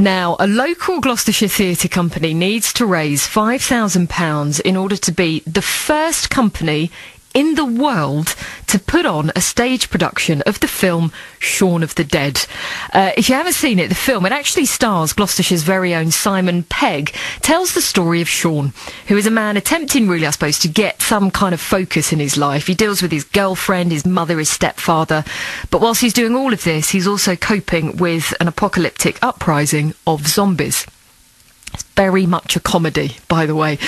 Now, a local Gloucestershire theatre company needs to raise £5,000 in order to be the first company in the world to put on a stage production of the film Shaun of the Dead. Uh, if you haven't seen it, the film, it actually stars Gloucestershire's very own Simon Pegg, tells the story of Shaun, who is a man attempting, really, I suppose, to get some kind of focus in his life. He deals with his girlfriend, his mother, his stepfather. But whilst he's doing all of this, he's also coping with an apocalyptic uprising of zombies. It's very much a comedy, by the way.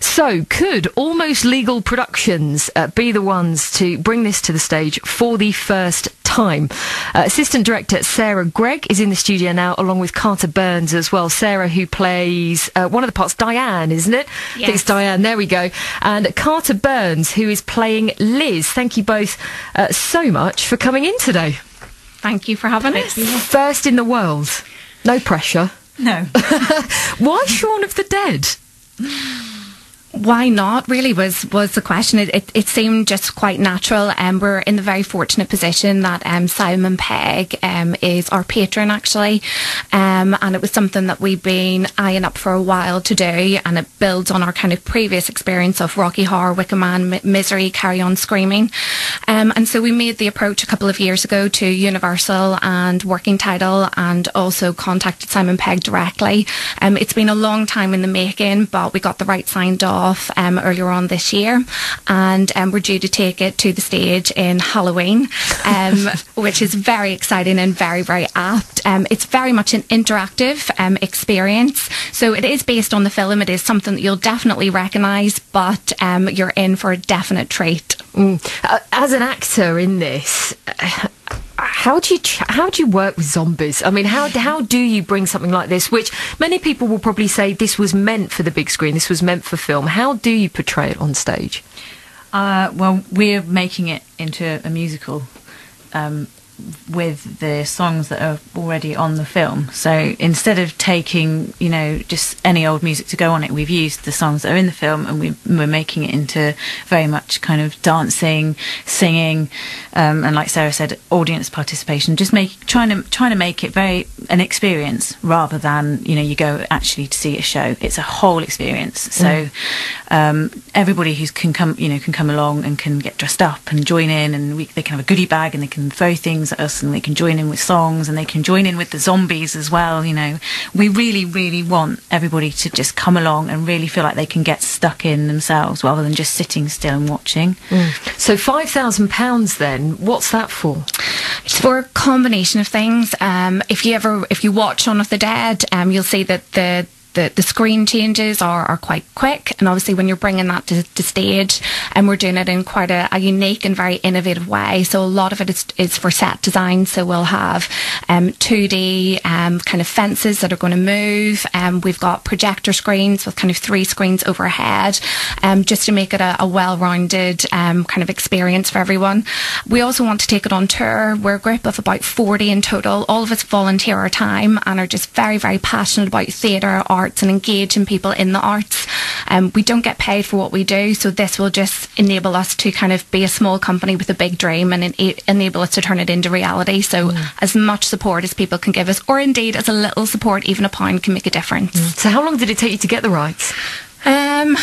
So, could Almost Legal Productions uh, be the ones to bring this to the stage for the first time? Uh, Assistant Director Sarah Gregg is in the studio now, along with Carter Burns as well. Sarah, who plays uh, one of the parts, Diane, isn't it? I think it's Diane. There we go. And Carter Burns, who is playing Liz. Thank you both uh, so much for coming in today. Thank you for having us. First in the world. No pressure. No. Why Shaun of the Dead? Why not? Really was was the question. It, it, it seemed just quite natural, and um, we're in the very fortunate position that um, Simon Pegg um, is our patron actually, um, and it was something that we've been eyeing up for a while to do, and it builds on our kind of previous experience of Rocky Horror, Wicker Man, M- Misery, Carry On Screaming, um, and so we made the approach a couple of years ago to Universal and Working Title, and also contacted Simon Pegg directly. Um, it's been a long time in the making, but we got the right signed off off um, earlier on this year, and um, we're due to take it to the stage in Halloween, um, which is very exciting and very very apt. Um, it's very much an interactive um, experience, so it is based on the film. It is something that you'll definitely recognise, but um, you're in for a definite treat. Mm. Uh, as an actor in this. Uh, how do you how do you work with zombies? I mean, how how do you bring something like this, which many people will probably say this was meant for the big screen, this was meant for film. How do you portray it on stage? Uh, well, we're making it into a musical. Um, with the songs that are already on the film. So instead of taking, you know, just any old music to go on it, we've used the songs that are in the film and we, are making it into very much kind of dancing, singing, um, and like Sarah said, audience participation. Just make trying to trying to make it very an experience rather than you know you go actually to see a show. It's a whole experience. So mm. Um, everybody who can come, you know, can come along and can get dressed up and join in, and we, they can have a goodie bag and they can throw things at us and they can join in with songs and they can join in with the zombies as well. You know, we really, really want everybody to just come along and really feel like they can get stuck in themselves rather than just sitting still and watching. Mm. So five thousand pounds then, what's that for? It's for a combination of things. Um, if you ever, if you watch Shaun of the Dead, um, you'll see that the the, the screen changes are, are quite quick. And obviously, when you're bringing that to, to stage, and we're doing it in quite a, a, unique and very innovative way. So a lot of it is, is for set design. So we'll have um, 2D um, kind of fences that are going to move. Um, we've got projector screens with kind of three screens overhead, um, just to make it a, a well-rounded um, kind of experience for everyone. We also want to take it on tour. We're a group of about 40 in total. All of us volunteer our time and are just very, very passionate about theatre, art arts and engaging people in the arts. Um, we don't get paid for what we do, so this will just enable us to kind of be a small company with a big dream and en- enable us to turn it into reality. So, mm. as much support as people can give us, or indeed as a little support, even a pound can make a difference. Mm. So, how long did it take you to get the rights? Um,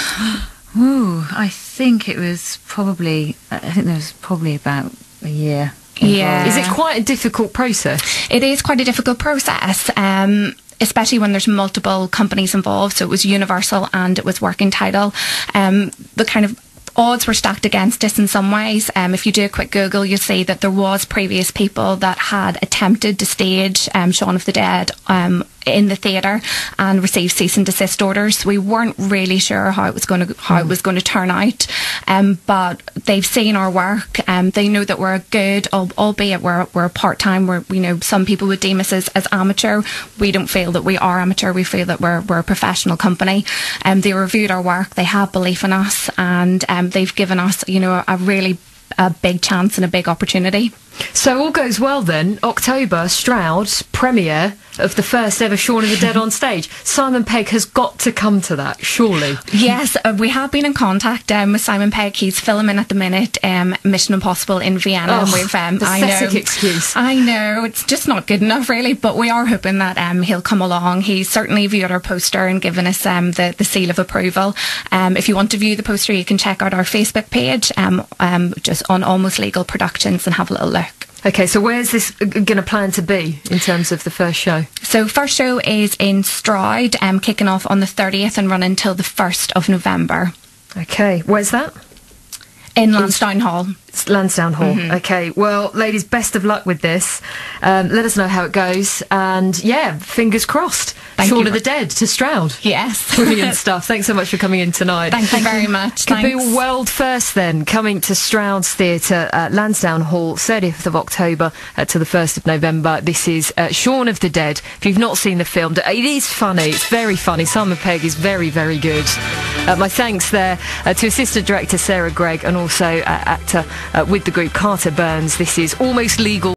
ooh, I think it was probably. I think there was probably about a year. Yeah. Is it quite a difficult process? It is quite a difficult process. Um, especially when there's multiple companies involved. So it was Universal and it was Working Title. Um, the kind of odds were stacked against us in some ways. Um, if you do a quick Google, you'll see that there was previous people that had attempted to stage um, Shaun of the Dead um, in the theatre and received cease and desist orders. We weren't really sure how it was going to how mm. it was going to turn out, um, but they've seen our work. Um, they know that we're good, albeit we're we're part time. We're you know some people would deem us as, as amateur. We don't feel that we are amateur. We feel that we're we're a professional company. Um, they reviewed our work. They have belief in us, and um, they've given us you know a, a really a big chance and a big opportunity. So all goes well then. October, Stroud, premiere of the first ever Shaun of the Dead on stage. Simon Pegg has got to come to that, surely. Yes, uh, we have been in contact um, with Simon Pegg. He's filming at the minute um, Mission Impossible in Vienna. Oh, we've, um, I know, excuse. I know it's just not good enough, really. But we are hoping that um, he'll come along. He's certainly viewed our poster and given us um, the the seal of approval. Um, if you want to view the poster, you can check out our Facebook page, um, um, just on Almost Legal Productions, and have a little look. Okay, so where's this going to plan to be in terms of the first show? So first show is in Stroud, um, kicking off on the 30th and running till the 1st of November Okay, where's that? In Lansdown Hall. Lansdown Hall. Mm-hmm. Okay, well, ladies, best of luck with this. Um, let us know how it goes. And yeah, fingers crossed. Thank Shaun you of the Dead to Stroud. Yes. Brilliant stuff. Thanks so much for coming in tonight. Thank you very much. Could be Thanks. a world first then, coming to Stroud's Theatre at Lansdown Hall, 30th of October uh, to the 1st of November. This is uh, Shaun of the Dead. If you've not seen the film, it is funny. It's very funny. Simon Pegg is very, very good. Uh, my thanks there uh, to Assistant Director Sarah Gregg and also uh, actor uh, with the group Carter Burns. This is Almost Legal.